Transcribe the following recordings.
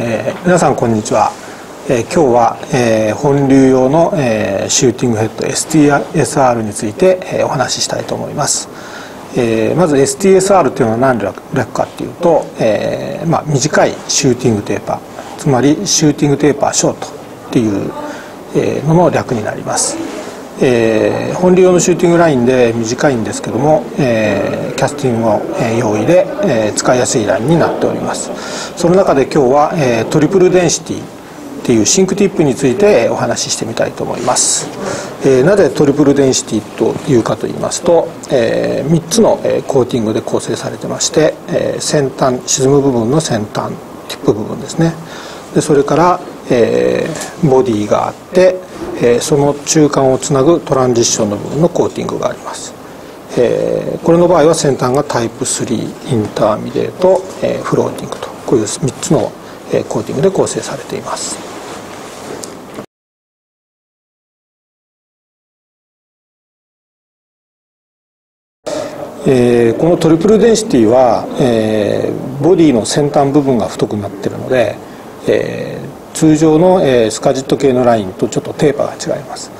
えー、皆さんこんにちは、えー、今日は、えー、本流用の、えー、シューティングヘッド STSR について、えー、お話ししたいと思います、えー、まず STSR というのは何略かっていうと、えーまあ、短いシューティングテーパーつまりシューティングテーパーショートっていうのの略になります。えー、本流用のシューティングラインで短いんですけども、えー、キャスティングの用意で、えー、使いやすいラインになっております。その中で今日は、えー、トリプルデンシティっていうシンクティップについてお話ししてみたいと思います、えー、なぜトリプルデンシティというかと言いますと、えー、3つのコーティングで構成されてまして、えー、先端沈む部分の先端ティップ部分ですね。でそれから、えー、ボディがあってえその中間をつなぐトランジッションの部分のコーティングがあります、えこれの場合は先端がタイプ3インターミデート、えフローティングと。こういう3つの、えコーティングで構成されています。えー、このトリプルデンシティは、えー、ボディの先端部分が太くなってるので、えー、通常の、えスカジット系のラインとちょっとテーパーが違います。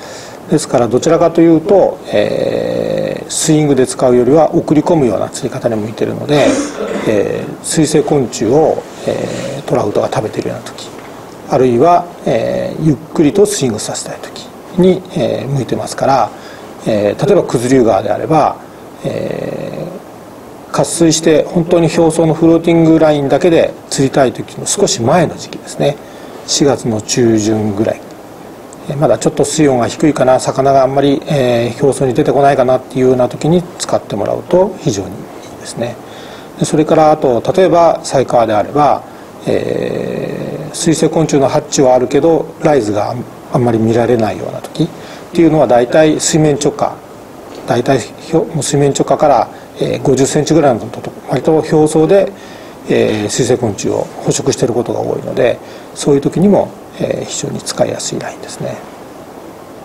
ですからどちらかというと、えー、スイングで使うよりは送り込むような釣り方に向いているので、えー、水生昆虫を、えー、トラウトが食べてるような時あるいは、え、ゆっくりとスイングさせたい時に、え、向いてますから、え、例えば九頭竜川であれば、え、渇水して本当に表層のフローティングラインだけで釣りたい時の少し前の時期ですね。4月の中旬ぐらい。まだちょっと水温が低いかな。魚があんまり、えー、表層に出てこないかなっていうような時に使ってもらうと非常にいいですね。それからあと例えばサイカーであれば、えー、水生昆虫のハッチはあるけどライズがあんまり見られないような時。っていうのは大体水面直下。大体水面直下から50センチぐらいのと割と表層でえー、水生昆虫を捕食していることが多いのでそういう時にも、えー、非常に使いやすいラインですね。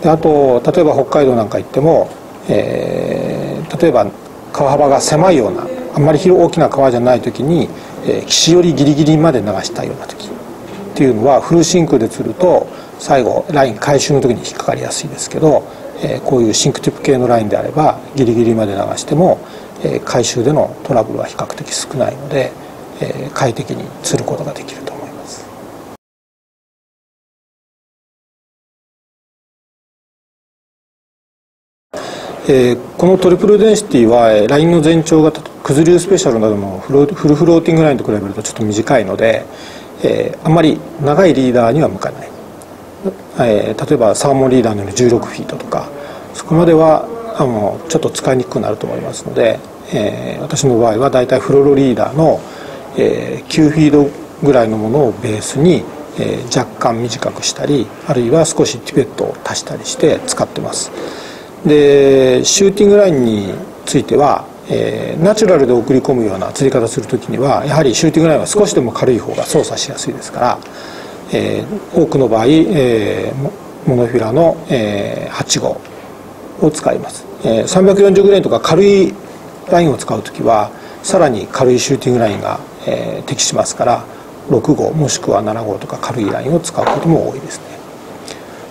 であと例えば北海道なんか行っても、えー、例えば川幅が狭いようなあんまり大きな川じゃない時に、えー、岸寄りギリギリまで流したいような時。っていうのはフルシンクで釣ると最後ライン回収の時に引っかかりやすいですけど、えー、こういうシンクティップ系のラインであればギリギリまで流しても、えー、回収でのトラブルは比較的少ないのでえ快適に釣ることができる。えー、このトリプルデンシティはラインの全長がクズリュースペシャルなどのフルフローティングラインと比べるとちょっと短いので、えー、あんまり長いリーダーには向かない、えー、例えばサーモンリーダーのように16フィートとかそこまではあのちょっと使いにくくなると思いますので、えー、私の場合は大体フロロリーダーのえー、9フィードぐらいのものをベースに、えー、若干短くしたりあるいは少しティペットを足したりして使ってます。でシューティングラインについては、えー、ナチュラルで送り込むような釣り方する時にはやはりシューティングラインは少しでも軽い方が操作しやすいですから、えー、多くの場合、えー、モノフィラの、えー、8号を使います、えー、340グレーンとか軽いラインを使う時はさらに軽いシューティングラインがえー、適しますから6号もしくは7号とか軽いラインを使うことも多いですね。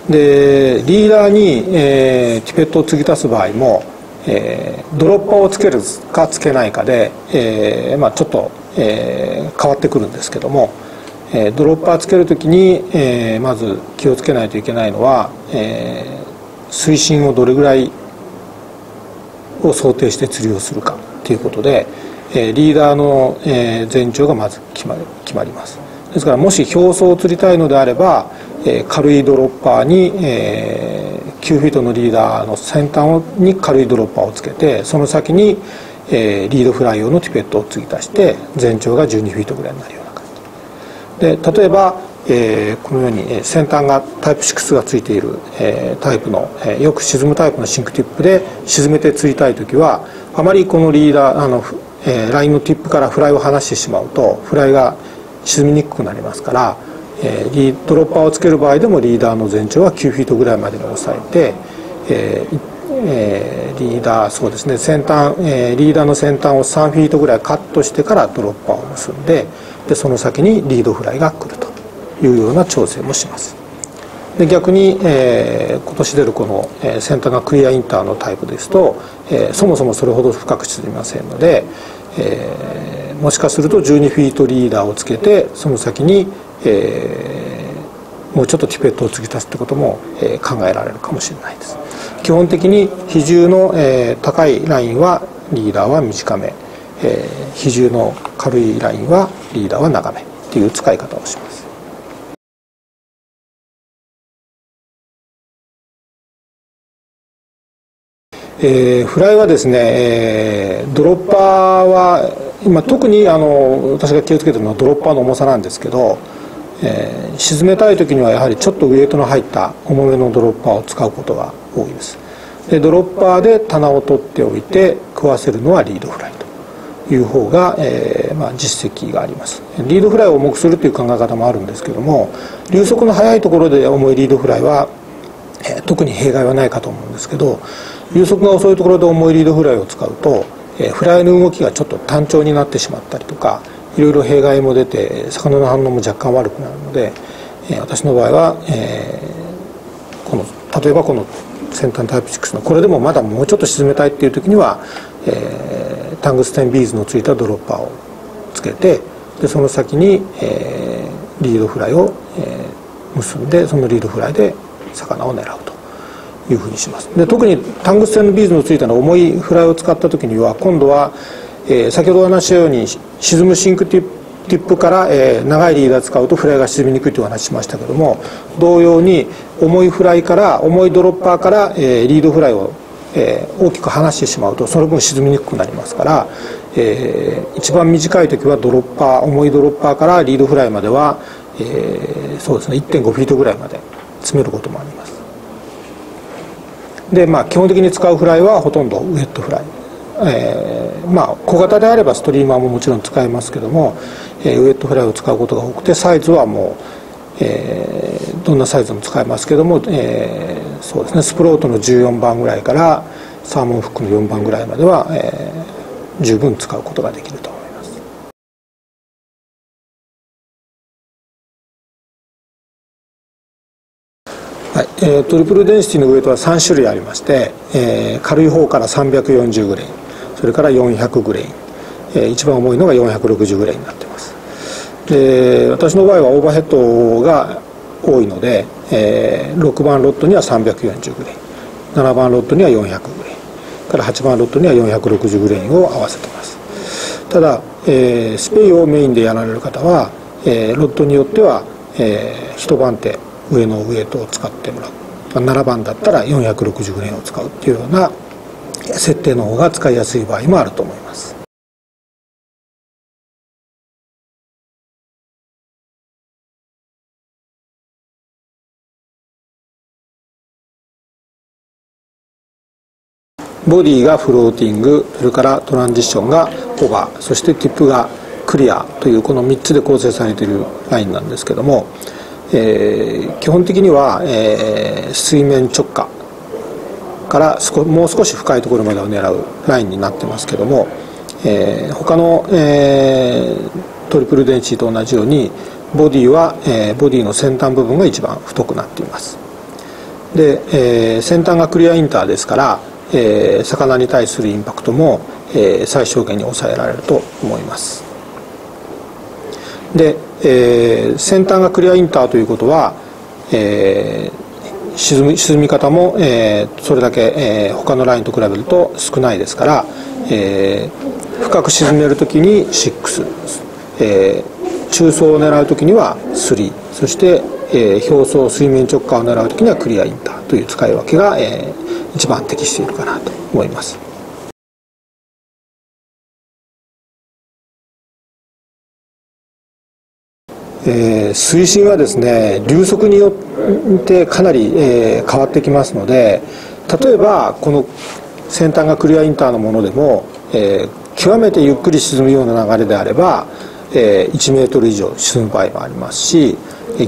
でリーダーに、えー、ティペットを継ぎ足す場合も、えー、ドロッパーをつけるかつけないかで、えーまあ、ちょっと、えー、変わってくるんですけども、えー、ドロッパーつける時に、えー、まず気をつけないといけないのは、えー、水深をどれぐらいを想定して釣りをするかということで、えリーダーの、え全長がまず決ま決まります。ですからもし表層を釣りたいのであれば、え軽いドロッパーに、え9フィートのリーダーの先端に軽いドロッパーをつけてその先に、えリードフライ用のティペットを継ぎ足して全長が12フィートぐらいになるような感じで例えば、えこのように先端がタイプ6がついている、えタイプの、えよく沈むタイプのシンクティップで沈めて釣りたい時はあまりこのリーダーあのえ、ラインのティップからフライを離してしまうとフライが沈みにくくなりますから、えー、リドロッパーをつける場合でもリーダーの全長は9フィートぐらいまでに抑えて、えーえー、リーダーそうですね先端、えー、リーダーの先端を3フィートぐらいカットしてからドロッパーを結んででその先にリードフライが来ると。いうような調整もしますで逆に、えー、今年出るこの、えー、先端がクリアインターのタイプですと、えー、そもそもそれほど深く沈みませんので、えー、もしかすると12フィートリーダーをつけてその先に、えー、もうちょっとティペットを継ぎ足すってことも、えー、考えられるかもしれないです。基本的に比重の、えー、高いラインはリーダーは短め、えー、比重の軽いラインはリーダーは長めっていう使い方をします。えー、フライはですね、えー、ドロッパーは今特にあの私が気をつけてるのはドロッパーの重さなんですけど、えー、沈めたい時にはやはりちょっとウエイトの入った重めのドロッパーを使うことが多いです。でドロッパーで棚を取っておいて食わせるのはリードフライという方が、えーまあ、実績があります。リードフライを重くするという考え方もあるんですけども流速の速いところで重いリードフライは、えー、特に弊害はないかと思うんですけど流速が遅いところで重いリードフライを使うと、え、フライの動きがちょっと単調になってしまったりとかいろいろ弊害も出て魚の反応も若干悪くなるので、えー、私の場合は、えー、この例えばこの先端タイプ6のこれでもまだもうちょっと沈めたいっていう時には、えー、タングステンビーズのついたドロッパーをつけてでその先に、えー、リードフライを、えー、結んでそのリードフライで魚を狙うと。いうふうにします。で特にタングステンビーズのついたの重いフライを使った時には今度は、えー、先ほどお話したように沈むシンクティップから、えー、長いリーダー使うとフライが沈みにくいというお話ししましたけども同様に重いフライから重いドロッパーから、えー、リードフライを、えー、大きく離してしまうとその分沈みにくくなりますから、えー、一番短い時はドロッパー重いドロッパーからリードフライまでは、えー、そうですね1.5フィートぐらいまで詰めることもあります。でまあ基本的に使うフライはほとんどウエットフライ、えー、まあ小型であればストリーマーももちろん使えますけども、えー、ウエットフライを使うことが多くてサイズはもう、えー、どんなサイズも使えますけども、えー、そうですねスプロートの14番ぐらいからサーモンフックの4番ぐらいまでは、えー、十分使うことができるとはいえー、トリプルデンシティのウエイトは3種類ありまして、えー、軽い方から340グレイン。それから400グレイン、えー、一番重いのが460グレインになってます。で私の場合はオーバーヘッドが多いので、えー、6番ロッドには340グレイン。7番ロッドには400グレイン。から8番ロッドには460グレインを合わせてます。ただ、えー、スペイをメインでやられる方は、えー、ロッドによっては、えー、一番手上のウエイトを使ってもらう。7番だったら460グレインを使うっていうような設定の方が使いやすい場合もあると思います。ボディがフローティングそれからトランジションがオーバーそしてティップがクリアというこの3つで構成されているラインなんですけどもえー、基本的には、えー、水面直下からもう少し深いところまでを狙うラインになってますけども、えー、他の、えー、トリプル電池と同じようにボディは、えー、ボディの先端部分が一番太くなっています。で、えー、先端がクリアインターですから、えー、魚に対するインパクトも、えー、最小限に抑えられると思います。でえー、先端がクリアインターということは、えー、沈み沈み方も、えー、それだけ、えー、他のラインと比べると少ないですから、えー、深く沈める時に6、えー、中層を狙う時には3そして、えー、表層水面直下を狙う時にはクリアインターという使い分けが、えー、一番適しているかなと思います。えー、水深はですね流速によってかなり、えー、変わってきますので例えばこの先端がクリアインターのものでも、えー、極めてゆっくり沈むような流れであれば、え、1メートル以上沈む場合もありますし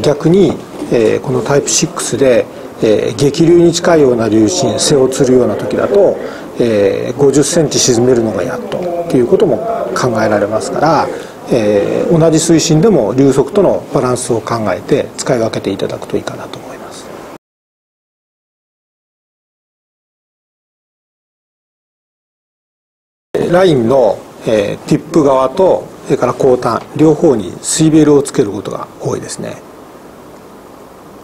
逆に、え、このタイプ6で、え、激流に近いような流深背をつるような時だと、え、50センチ沈めるのがやっとっていうことも考えられますからえー、同じ水深でも流速とのバランスを考えて使い分けていただくといいかなと思います。ラインの、えー、ティップ側とそれから後端両方に水ベルをつけることが多いですね。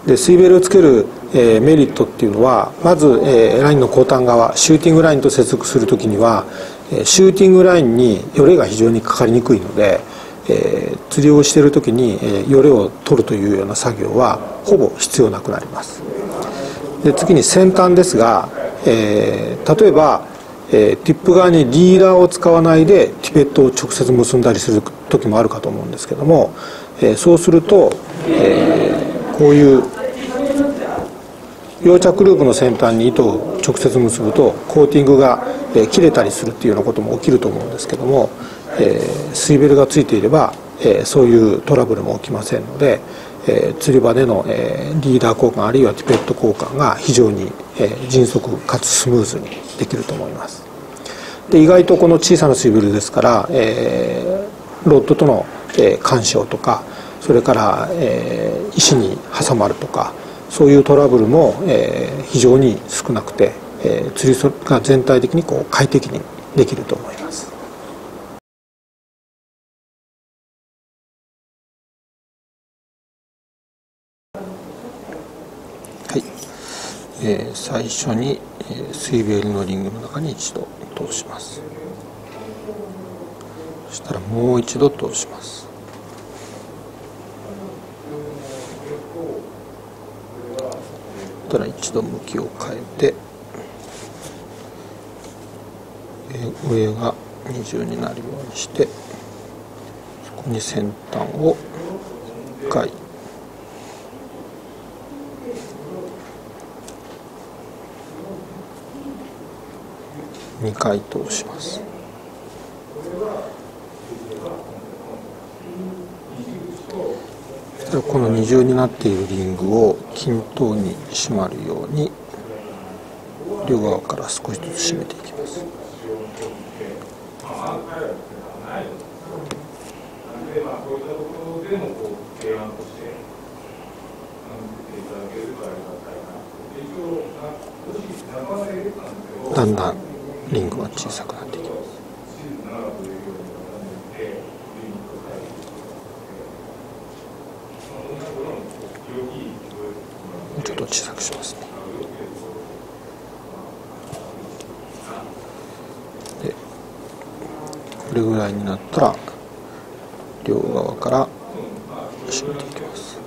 で水ベルをつける、えー、メリットっていうのはまず、えー、ラインの後端側シューティングラインと接続するときには、えー、シューティングラインによれが非常にかかりにくいので、えー、釣りをしているときに、えー、よれを取るというような作業はほぼ必要なくなります。で次に先端ですが、えー、例えば、えー、ティップ側にリーダーを使わないでティペットを直接結んだりする時もあるかと思うんですけども、えー、そうすると、えーこういう溶着ループの先端に糸を直接結ぶとコーティングが、切れたりするっていうようなことも起きると思うんですけども、えー、水ベルがついていれば、えー、そういうトラブルも起きませんので、えー、釣り場での、えー、リーダー交換あるいはティペット交換が非常に、えー、迅速かつスムーズにできると思いますで意外とこの小さな水ベルですから、えー、ロッドとの、えー、干渉とかそれから、えー、石に挟まるとかそういうトラブルも、えー、非常に少なくて、えー、釣りが全体的にこう快適にできると思います。はい、えー、最初に、えー、水ベルのリングの中に一度通します。そしたらもう一度通します。たら一度向きを変えて上が二重になるようにしてそこに先端を1回2回通します。この二重になっているリングを均等に締まるように両側から少しずつ締めていきます。だんだんリングは小さくなっていきます。ちょっと小さくしますねでこれぐらいになったら両側から締めていきます